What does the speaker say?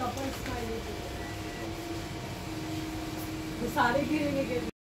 couple smiley सारे गिरेंगे